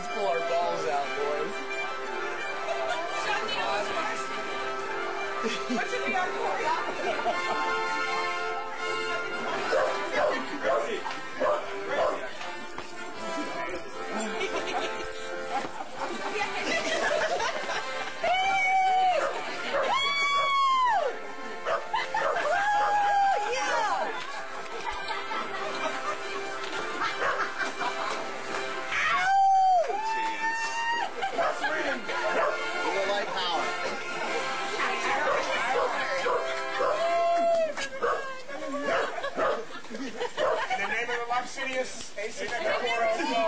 Let's pull our balls out, boys. Shut the Oscars. What should we in the Insidious, Asymmetric Horror.